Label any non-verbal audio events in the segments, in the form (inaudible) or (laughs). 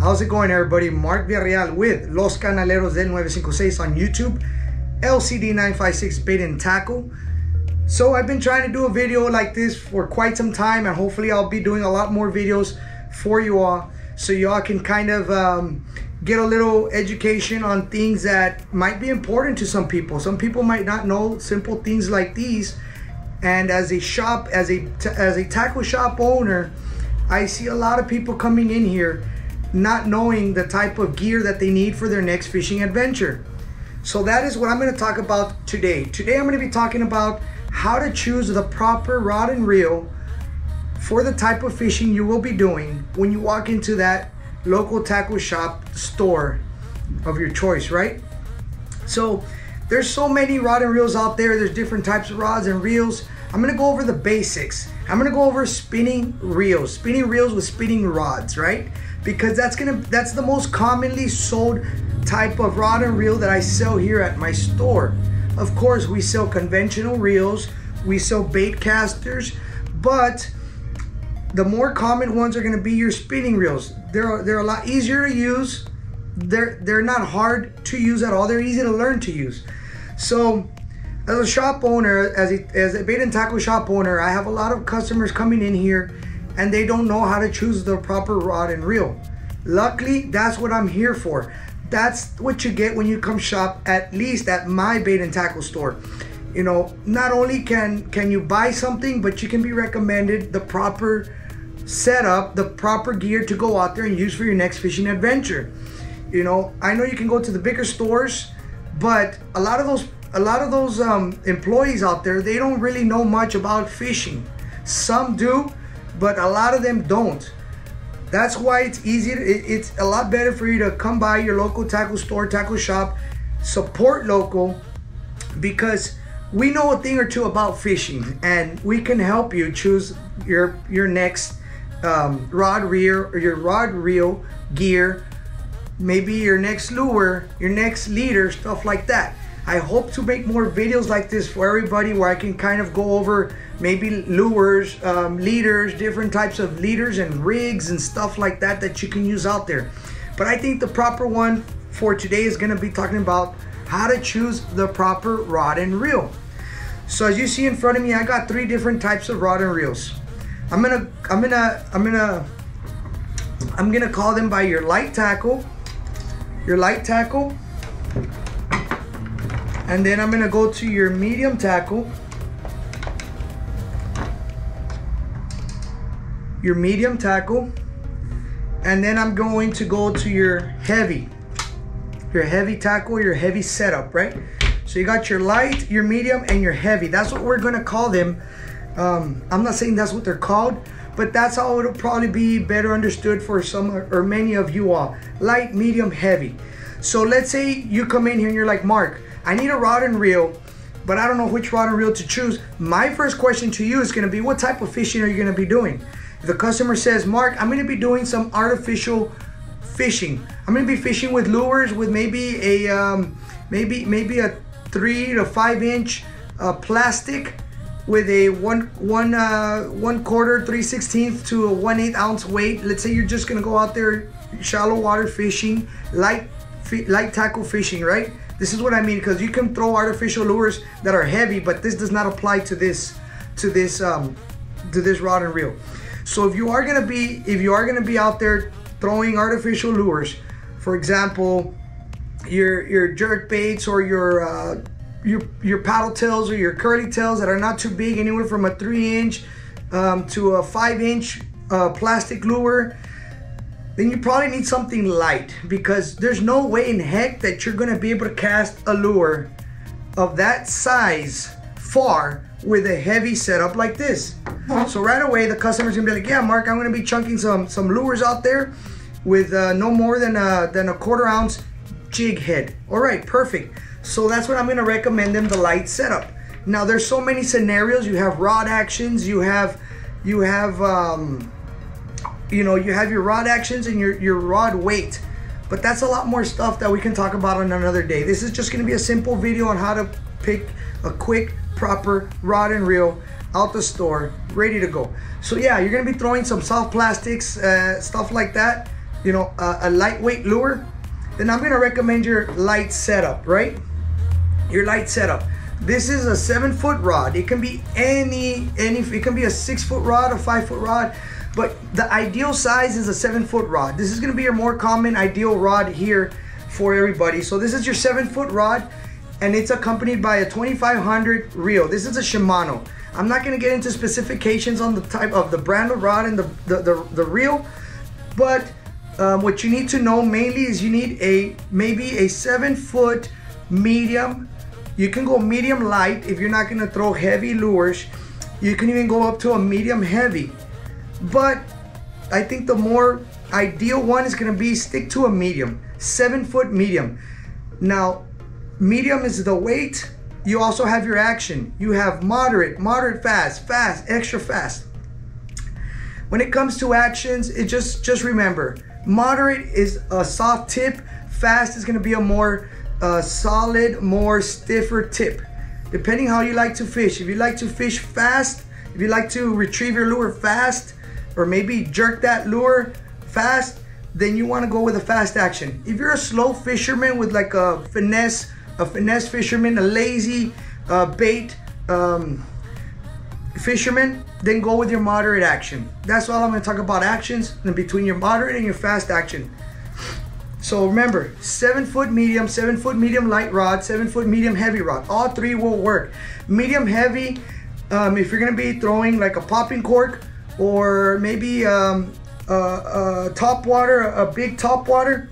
How's it going, everybody? Mark Villarreal with Los Canaleros del 956 on YouTube, LCD956 Bait and Tackle. So I've been trying to do a video like this for quite some time, and hopefully I'll be doing a lot more videos for you all, so y'all can kind of um, get a little education on things that might be important to some people. Some people might not know simple things like these, and as a shop, as a as a tackle shop owner, I see a lot of people coming in here not knowing the type of gear that they need for their next fishing adventure. So that is what I'm going to talk about today. Today I'm going to be talking about how to choose the proper rod and reel for the type of fishing you will be doing when you walk into that local tackle shop store of your choice, right? So there's so many rod and reels out there. There's different types of rods and reels. I'm gonna go over the basics. I'm gonna go over spinning reels, spinning reels with spinning rods, right? Because that's gonna that's the most commonly sold type of rod and reel that I sell here at my store. Of course, we sell conventional reels, we sell bait casters, but the more common ones are gonna be your spinning reels. They're they're a lot easier to use. They're they're not hard to use at all. They're easy to learn to use. So as a shop owner, as a, as a bait and tackle shop owner, I have a lot of customers coming in here and they don't know how to choose the proper rod and reel. Luckily, that's what I'm here for. That's what you get when you come shop at least at my bait and tackle store. You know, not only can can you buy something, but you can be recommended the proper setup, the proper gear to go out there and use for your next fishing adventure. You know, I know you can go to the bigger stores, but a lot of those a lot of those um, employees out there, they don't really know much about fishing. Some do, but a lot of them don't. That's why it's easier. It, it's a lot better for you to come by your local tackle store, tackle shop, support local, because we know a thing or two about fishing, and we can help you choose your your next um, rod reel or your rod reel gear, maybe your next lure, your next leader, stuff like that. I hope to make more videos like this for everybody where I can kind of go over maybe lures, um, leaders, different types of leaders and rigs and stuff like that that you can use out there. But I think the proper one for today is going to be talking about how to choose the proper rod and reel. So as you see in front of me, I got three different types of rod and reels. I'm gonna, I'm gonna, I'm gonna, I'm gonna call them by your light tackle, your light tackle, and then I'm gonna go to your medium tackle, your medium tackle, and then I'm going to go to your heavy, your heavy tackle, your heavy setup, right? So you got your light, your medium, and your heavy. That's what we're gonna call them. Um, I'm not saying that's what they're called, but that's how it'll probably be better understood for some or many of you all. Light, medium, heavy. So let's say you come in here and you're like, Mark, I need a rod and reel, but I don't know which rod and reel to choose. My first question to you is gonna be, what type of fishing are you gonna be doing? If the customer says, Mark, I'm gonna be doing some artificial fishing. I'm gonna be fishing with lures with maybe a, um, maybe, maybe a three to five inch uh, plastic with a one one uh, one quarter, three sixteenth to a one eighth ounce weight. Let's say you're just gonna go out there shallow water fishing, light light tackle fishing, right? This is what I mean because you can throw artificial lures that are heavy, but this does not apply to this to this um, to this rod and reel. So if you are gonna be if you are gonna be out there throwing artificial lures, for example, your your jerk baits or your uh, your your paddle tails or your curly tails that are not too big, anywhere from a three inch um, to a five inch uh, plastic lure, then you probably need something light because there's no way in heck that you're gonna be able to cast a lure of that size far with a heavy setup like this. So right away, the customer's gonna be like, "Yeah, Mark, I'm gonna be chunking some some lures out there with uh, no more than a, than a quarter ounce jig head." All right, perfect. So that's what I'm gonna recommend them the light setup. Now there's so many scenarios. You have rod actions. You have you have um, you know you have your rod actions and your your rod weight. But that's a lot more stuff that we can talk about on another day. This is just gonna be a simple video on how to pick a quick, proper rod and reel out the store, ready to go. So yeah, you're gonna be throwing some soft plastics, uh, stuff like that. you know, a, lightweight lure, then I'm gonna recommend your light setup, right? Your light setup. This is a seven foot rod. It can be any, any, it can be a six foot rod, a five foot rod, but the ideal size is a seven foot rod. This is gonna be your more common ideal rod here for everybody. So this is your seven foot rod and it's accompanied by a 2500 reel. This is a Shimano. I'm not gonna get into specifications on the type of the brand of rod and the, the, the, the reel, but um, what you need to know mainly is you need a maybe a seven foot medium. You can go medium light if you're not gonna throw heavy lures. You can even go up to a medium heavy. But I think the more ideal one is gonna be stick to a medium, seven foot medium. Now, medium is the weight. You also have your action. You have moderate, moderate fast, fast, extra fast. When it comes to actions, it just just remember, moderate is a soft tip. Fast is gonna be a more uh, solid, more stiffer tip. Depending how you like to fish. If you like to fish fast, if you like to retrieve your lure fast, or maybe jerk that lure fast, then you want to go with a fast action. If you're a slow fisherman with like a finesse, a finesse fisherman, a lazy uh, bait um, fisherman, then go with your moderate action. That's all I'm going to talk about actions and between your moderate and your fast action. So remember, seven foot medium, seven foot medium light rod, seven foot medium heavy rod. All three will work. Medium heavy, um, if you're gonna be throwing like a popping cork or maybe um, a, a top water, a big top water,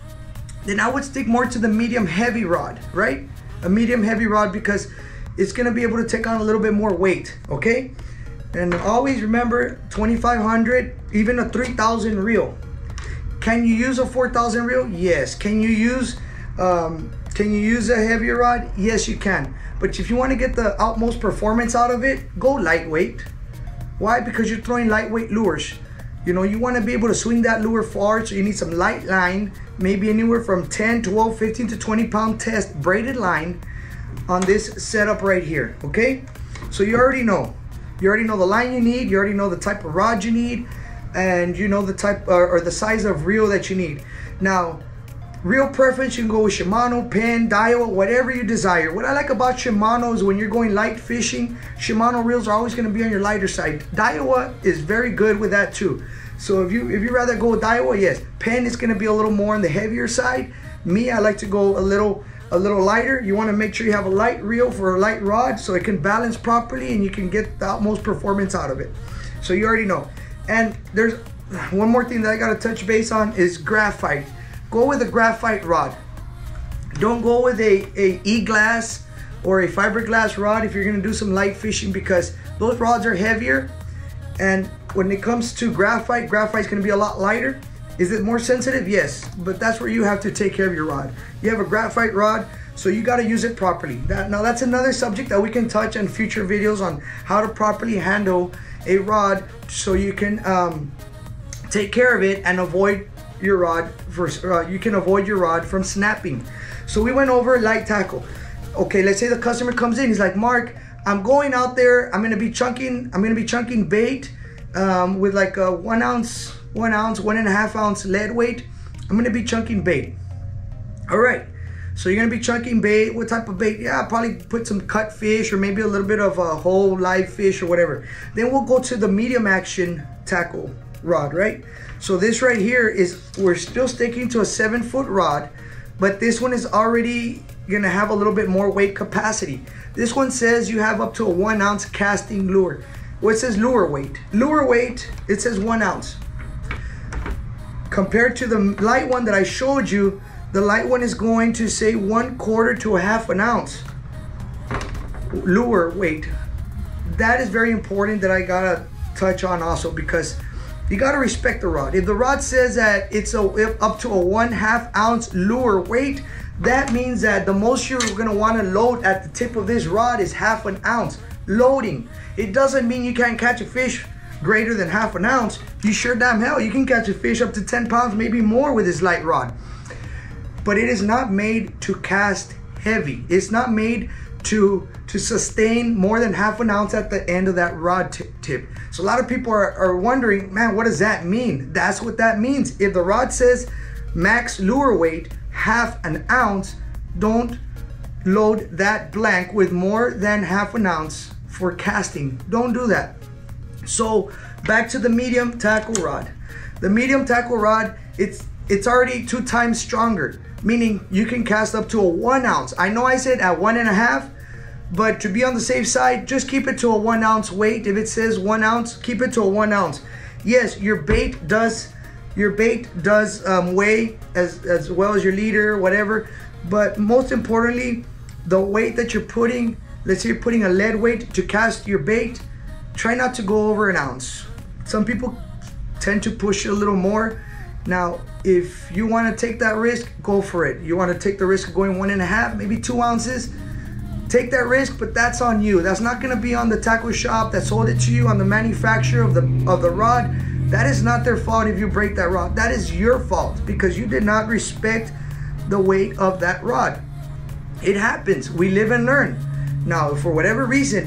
then I would stick more to the medium heavy rod, right? A medium heavy rod because it's gonna be able to take on a little bit more weight, okay? And always remember 2500, even a 3000 reel. Can you use a 4000 reel? Yes. Can you use um, can you use a heavier rod? Yes, you can. But if you want to get the utmost performance out of it, go lightweight. Why? Because you're throwing lightweight lures. You know, you want to be able to swing that lure far, so you need some light line, maybe anywhere from 10, 12, 15 to 20 pound test braided line on this setup right here, okay? So you already know. You already know the line you need, you already know the type of rod you need, and you know the type uh, or the size of reel that you need. Now, reel preference, you can go with Shimano, Penn, Daiwa, whatever you desire. What I like about Shimano is when you're going light fishing, Shimano reels are always gonna be on your lighter side. Daiwa is very good with that too. So if you if you rather go with Daiwa, yes. Penn is gonna be a little more on the heavier side. Me, I like to go a little a little lighter. You wanna make sure you have a light reel for a light rod so it can balance properly and you can get the utmost performance out of it. So you already know. And there's one more thing that I gotta touch base on is graphite. Go with a graphite rod. Don't go with a, a E-glass or a fiberglass rod if you're gonna do some light fishing because those rods are heavier. And when it comes to graphite, graphite's gonna be a lot lighter. Is it more sensitive? Yes, but that's where you have to take care of your rod. You have a graphite rod, so you gotta use it properly. That, now that's another subject that we can touch in future videos on how to properly handle a rod so you can um, take care of it and avoid your rod uh, you can avoid your rod from snapping. So we went over light tackle. Okay, let's say the customer comes in. He's like, Mark, I'm going out there. I'm gonna be chunking. I'm gonna be chunking bait um, with like a one ounce, one ounce, one and a half ounce lead weight. I'm gonna be chunking bait. All right. So you're gonna be chunking bait. What type of bait? Yeah, I'll probably put some cut fish or maybe a little bit of a whole live fish or whatever. Then we'll go to the medium action tackle rod, right? So this right here is, we're still sticking to a seven foot rod, but this one is already gonna have a little bit more weight capacity. This one says you have up to a one ounce casting lure. What well, says lure weight? Lure weight, it says one ounce. Compared to the light one that I showed you, the light one is going to say one quarter to a half an ounce lure weight. That is very important that I gotta touch on also because you gotta respect the rod. If the rod says that it's a up to a one half ounce lure weight, that means that the most you're gonna wanna load at the tip of this rod is half an ounce loading. It doesn't mean you can't catch a fish greater than half an ounce. You sure damn hell you can catch a fish up to 10 pounds, maybe more with this light rod but it is not made to cast heavy. It's not made to to sustain more than half an ounce at the end of that rod tip. So a lot of people are, are wondering, man, what does that mean? That's what that means. If the rod says max lure weight, half an ounce, don't load that blank with more than half an ounce for casting. Don't do that. So back to the medium tackle rod. The medium tackle rod, it's it's already two times stronger, meaning you can cast up to a one ounce. I know I said at one and a half, but to be on the safe side, just keep it to a one ounce weight. If it says one ounce, keep it to a one ounce. Yes, your bait does your bait does um, weigh as as well as your leader, whatever. But most importantly, the weight that you're putting. Let's say you're putting a lead weight to cast your bait. Try not to go over an ounce. Some people tend to push a little more. Now, if you want to take that risk, go for it. You want to take the risk of going one and a half, maybe two ounces take that risk, but that's on you. That's not gonna be on the tackle shop that sold it to you, on the manufacturer of the of the rod. That is not their fault if you break that rod. That is your fault because you did not respect the weight of that rod. It happens. We live and learn. Now, for whatever reason,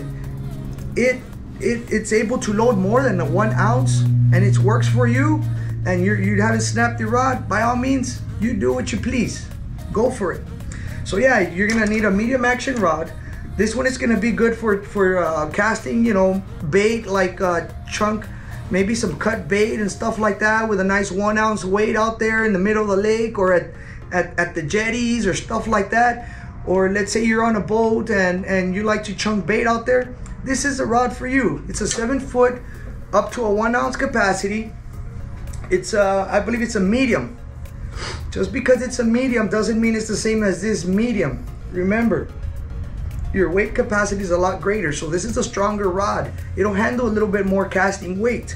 it it it's able to load more than the one ounce and it works for you and you're you haven't snapped your rod, by all means, you do what you please. Go for it. So yeah, you're gonna need a medium action rod. This one is gonna be good for for uh, casting, you know, bait like uh, chunk, maybe some cut bait and stuff like that with a nice one ounce weight out there in the middle of the lake or at at, at the jetties or stuff like that. Or let's say you're on a boat and and you like to chunk bait out there. This is a rod for you. It's a seven foot, up to a one ounce capacity. It's uh, I believe it's a medium. Just because it's a medium doesn't mean it's the same as this medium. Remember, your weight capacity is a lot greater. So this is a stronger rod. It'll handle a little bit more casting weight.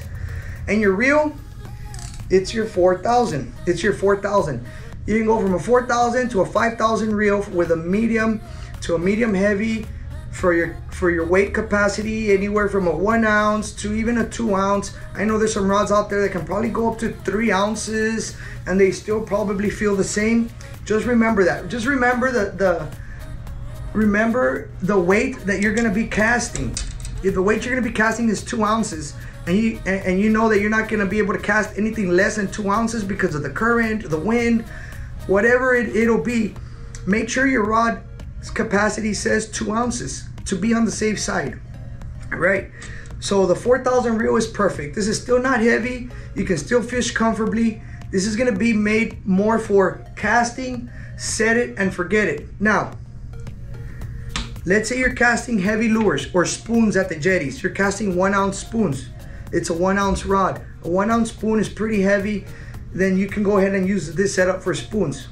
And your reel, it's your 4,000. It's your 4,000. You can go from a 4,000 to a 5,000 reel with a medium to a medium heavy for your for your weight capacity anywhere from a one ounce to even a two ounce. I know there's some rods out there that can probably go up to three ounces and they still probably feel the same. Just remember that. Just remember the the remember the weight that you're going to be casting. If the weight you're going to be casting is two ounces and you and, and you know that you're not going to be able to cast anything less than two ounces because of the current the wind whatever it, it'll be make sure your rod capacity says two ounces to be on the safe side, right? So the 4,000 reel is perfect. This is still not heavy. You can still fish comfortably. This is gonna be made more for casting, set it and forget it. Now, let's say you're casting heavy lures or spoons at the jetties. You're casting one ounce spoons. It's a one ounce rod. A one ounce spoon is pretty heavy. Then you can go ahead and use this setup for spoons.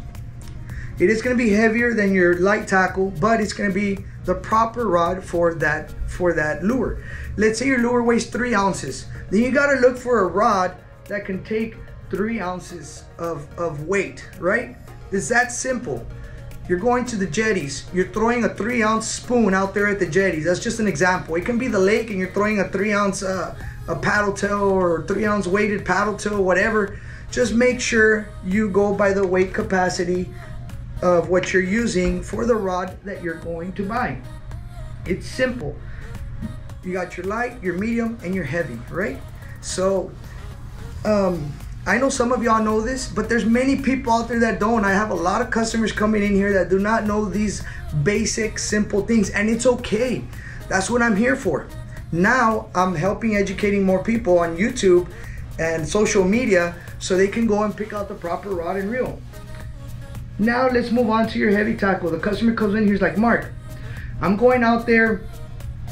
It is going to be heavier than your light tackle, but it's going to be the proper rod for that for that lure. Let's say your lure weighs three ounces. Then you got to look for a rod that can take three ounces of, of weight, right? It's that simple. You're going to the jetties. You're throwing a three ounce spoon out there at the jetties. That's just an example. It can be the lake and you're throwing a three ounce uh, a paddle tail or three ounce weighted paddle tail, whatever. Just make sure you go by the weight capacity of what you're using for the rod that you're going to buy. It's simple. You got your light, your medium, and your heavy, right? So, um, I know some of y'all know this, but there's many people out there that don't. I have a lot of customers coming in here that do not know these basic, simple things, and it's okay. That's what I'm here for. Now I'm helping educating more people on YouTube and social media so they can go and pick out the proper rod and reel. Now let's move on to your heavy tackle. The customer comes in, he's like, Mark, I'm going out there.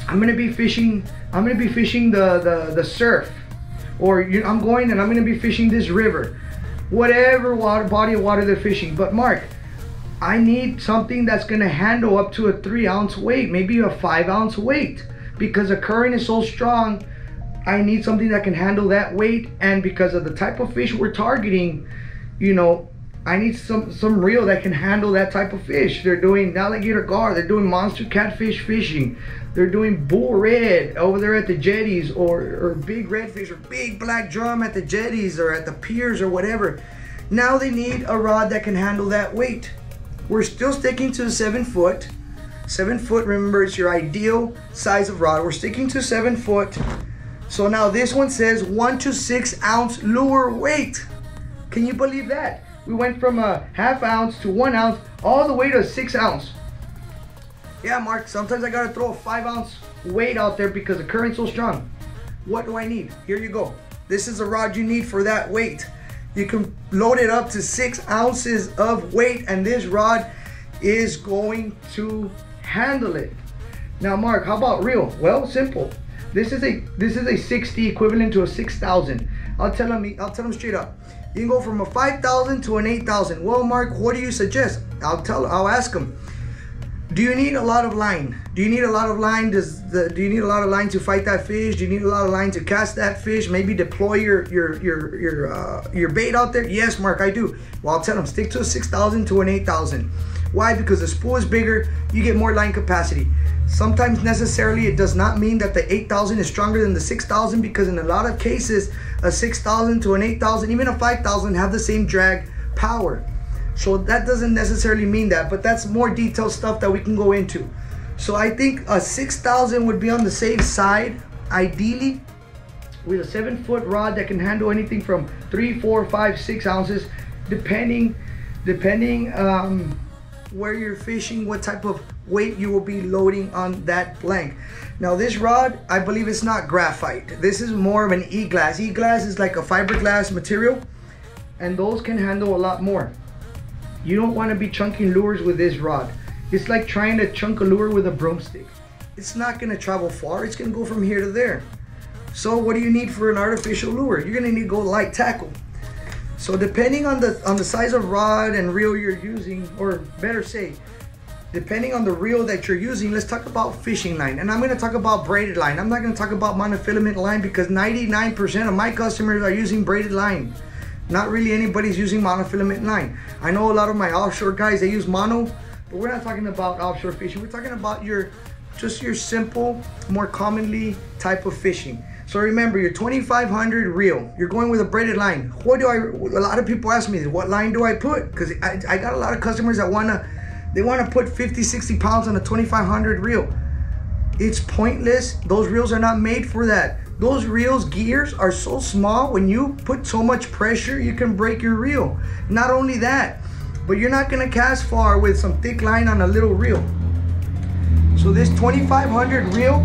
I'm gonna be fishing. I'm gonna be fishing the the, the surf, or you, I'm going and I'm gonna be fishing this river, whatever water body of water they're fishing. But Mark, I need something that's gonna handle up to a three ounce weight, maybe a five ounce weight, because the current is so strong. I need something that can handle that weight, and because of the type of fish we're targeting, you know, I need some some reel that can handle that type of fish. They're doing alligator gar. They're doing monster catfish fishing. They're doing bull red over there at the jetties, or or big redfish, or big black drum at the jetties, or at the piers, or whatever. Now they need a rod that can handle that weight. We're still sticking to the seven foot. Seven foot, remember, it's your ideal size of rod. We're sticking to seven foot. So now this one says one to six ounce lure weight. Can you believe that? We went from a half ounce to one ounce all the way to six ounce. Yeah, Mark, sometimes I gotta throw a five ounce weight out there because the current's so strong. What do I need? Here you go. This is a rod you need for that weight. You can load it up to six ounces of weight and this rod is going to handle it. Now, Mark, how about reel? Well, simple. This is a this is a 60 equivalent to a 6,000. I'll tell them I'll tell them straight up. You can go from a 5,000 to an 8,000. Well, Mark, what do you suggest? I'll tell I'll ask them. Do you need a lot of line? Do you need a lot of line? Does the do you need a lot of line to fight that fish? Do you need a lot of line to cast that fish? Maybe deploy your your your your uh, your bait out there? Yes, Mark, I do. Well, I'll tell them stick to a 6,000 to an 8,000. Why? Because the spool is bigger, you get more line capacity. Sometimes necessarily it does not mean that the 8,000 is stronger than the 6,000 because in a lot of cases, a 6,000 to an 8,000, even a 5,000 have the same drag power. So that doesn't necessarily mean that, but that's more detailed stuff that we can go into. So I think a 6,000 would be on the safe side, ideally, with a seven foot rod that can handle anything from three, four, five, six ounces, depending, depending um, where you're fishing, what type of weight you will be loading on that blank. Now this rod, I believe it's not graphite. This is more of an E-glass. E-glass is like a fiberglass material and those can handle a lot more. You don't want to be chunking lures with this rod. It's like trying to chunk a lure with a broomstick. It's not going to travel far. It's going to go from here to there. So what do you need for an artificial lure? You're going to need to go light tackle. So depending on the on the size of rod and reel you're using, or better say, depending on the reel that you're using, let's talk about fishing line. And I'm gonna talk about braided line. I'm not gonna talk about monofilament line because 99% of my customers are using braided line. Not really anybody's using monofilament line. I know a lot of my offshore guys, they use mono, but we're not talking about offshore fishing. We're talking about your, just your simple, more commonly type of fishing. So remember, your 2500 reel, you're going with a braided line. What do I, a lot of people ask me, what line do I put? Because I, I got a lot of customers that wanna, they wanna put 50, 60 pounds on a 2500 reel. It's pointless. Those reels are not made for that. Those reels gears are so small when you put so much pressure, you can break your reel. Not only that, but you're not gonna cast far with some thick line on a little reel. So this 2500 reel,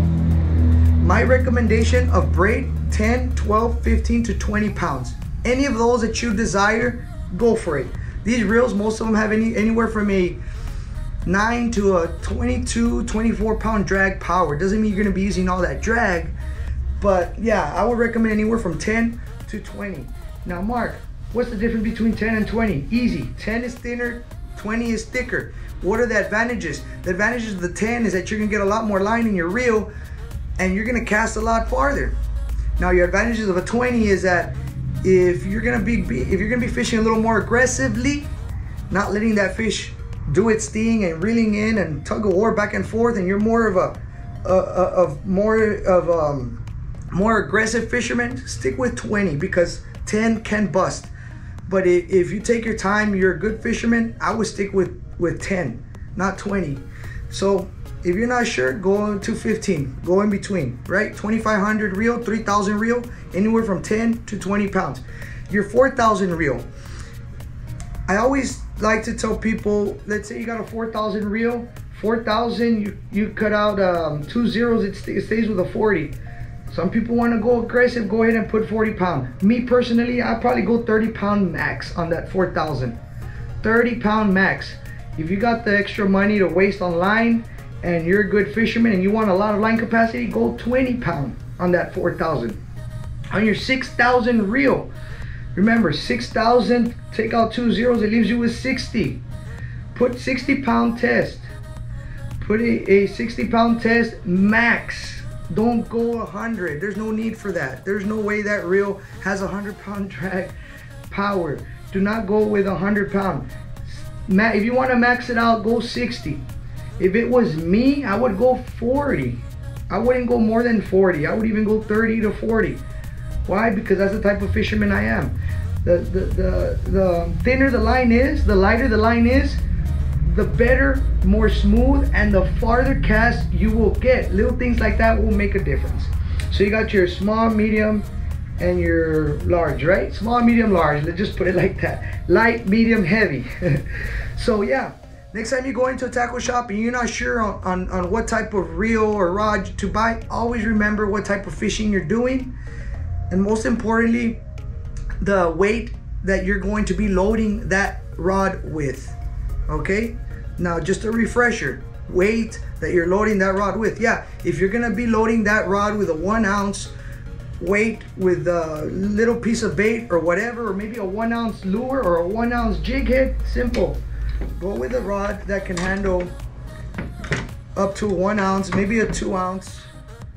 my recommendation of braid 10, 12, 15 to 20 pounds. Any of those that you desire, go for it. These reels, most of them have any anywhere from a 9 to a 22, 24 pound drag power. Doesn't mean you're gonna be using all that drag, but yeah, I would recommend anywhere from 10 to 20. Now Mark, what's the difference between 10 and 20? Easy, 10 is thinner, 20 is thicker. What are the advantages? The advantages of the 10 is that you're gonna get a lot more line in your reel and you're gonna cast a lot farther. Now your advantages of a 20 is that if you're gonna be if you're gonna be fishing a little more aggressively, not letting that fish do its thing and reeling in and tug of war back and forth, and you're more of a, a, a of more of um more aggressive fisherman, stick with 20 because 10 can bust. But if you take your time, you're a good fisherman, I would stick with with 10, not 20. So if you're not sure, go to 15. Go in between, right? 2,500 reel, 3,000 reel, anywhere from 10 to 20 pounds. Your 4,000 reel. I always like to tell people, let's say you got a 4,000 reel, 4,000, you, you cut out um, two zeros, it, st it stays with a 40. Some people want to go aggressive, go ahead and put 40 pound. Me personally, I probably go 30 pound max on that 4,000. 30 pound max. If you got the extra money to waste on line, and you're a good fisherman and you want a lot of line capacity, go 20 pound on that 4,000. On your 6,000 reel, remember 6,000, take out two zeros, it leaves you with 60. Put 60 pound test. Put a, a 60 pound test max. Don't go 100. There's no need for that. There's no way that reel has a 100 pound (laughs) drag power. Do not go with a 100 pound. If you want to max it out, go 60. If it was me, I would go 40. I wouldn't go more than 40. I would even go 30 to 40. Why? Because that's the type of fisherman I am. The, the, the, thinner the line is, the lighter the line is, the better, more smooth, and the farther cast you will get. Little things like that will make a difference. So you got your small, medium, and your large, right? Small, medium, large. Let's just put it (laughs) like that. Light, medium, heavy. (laughs) so yeah, next time you go into a tackle shop and you're not sure on, on, on what type of reel or rod to buy, always remember what type of fishing you're doing. And most importantly, the weight that you're going to be loading that rod with. Okay? Now, just a refresher weight that you're loading that rod with. Yeah, if you're gonna be loading that rod with a one ounce weight with a little piece of bait or whatever, or maybe a one ounce lure or a one ounce jig head, simple. Go with a rod that can handle up to one ounce, maybe a two ounce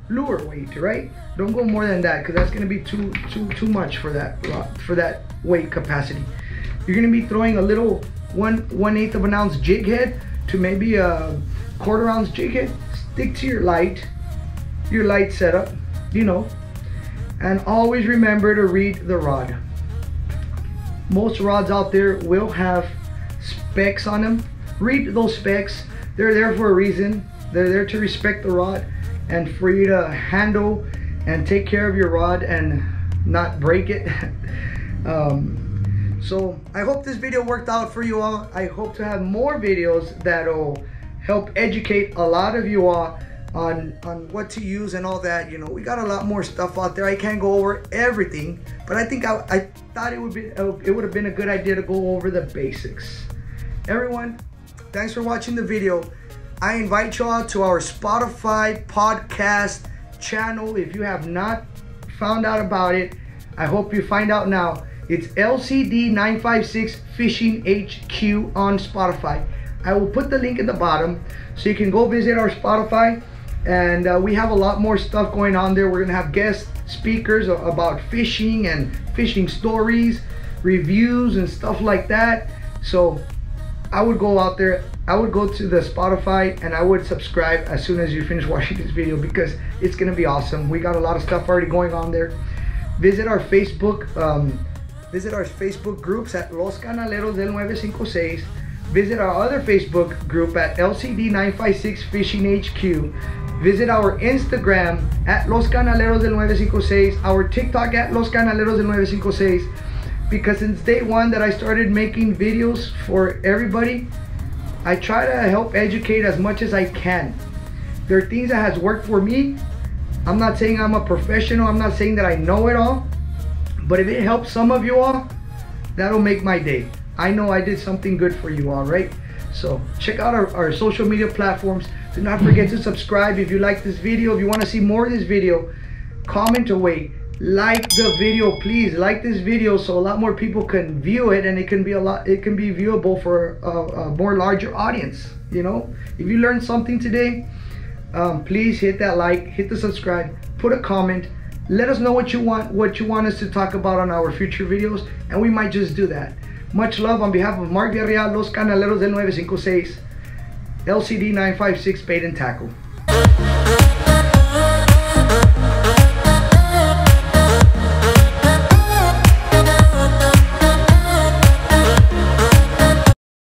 lure weight, right? Don't go more than that because that's gonna be too too too much for that for that weight capacity. You're gonna be throwing a little one one eighth of an ounce jig head to maybe a quarter ounce jig head. Stick to your light, your light setup, you know, and always remember to read the rod. Most rods out there will have specs on them. Read those specs. They're there for a reason. They're there to respect the rod and for you to handle and take care of your rod and not break it. (laughs) um, so I hope this video worked out for you all. I hope to have more videos that'll help educate a lot of you all on on what to use and all that you know we got a lot more stuff out there i can't go over everything but i think i, I thought it would be it would have been a good idea to go over the basics everyone thanks for watching the video i invite you all to our spotify podcast channel if you have not found out about it. I hope you find out now. It's lcd 956 fishing hq on spotify. I will put the link in the bottom so you can go visit our spotify. And uh, we have a lot more stuff going on there. We're gonna have guest speakers about fishing and fishing stories reviews and stuff like that. So i would go out there i would go to the spotify and i would subscribe as soon as you finish (laughs) watching this video because it's gonna be awesome. We got a lot of stuff already going on there. Visit our facebook um, visit our facebook groups at los canaleros del 956 visit our other facebook group at lcd 956 fishing hq Visit our Instagram at Los Canaleros del 956, our TikTok at Los Canaleros del 956. Because since day one that I started making videos for everybody, I try to help educate as much as I can. There are things that has worked for me. I'm not saying I'm a professional. I'm not saying that I know it all. But if it helps some of you all, that'll make my day. I know I did something good for you all, right? So check out our, our social media platforms. Do not forget to subscribe if you like this video. If you want to see more of this video, comment away. Like the video, please. Like this video so a lot more people can view it and it can be a lot. It can be viewable for a, a more larger audience. You know, if you learned something today, um, please hit that like, hit the subscribe, put a comment. Let us know what you want, what you want us to talk about on our future videos, and we might just do that. Much love on behalf of Mark Villarreal, Los Canaleros del 956. LCD 956 Bait and Tackle.